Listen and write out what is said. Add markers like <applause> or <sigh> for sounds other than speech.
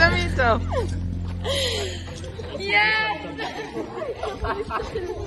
<laughs> Yes! <laughs>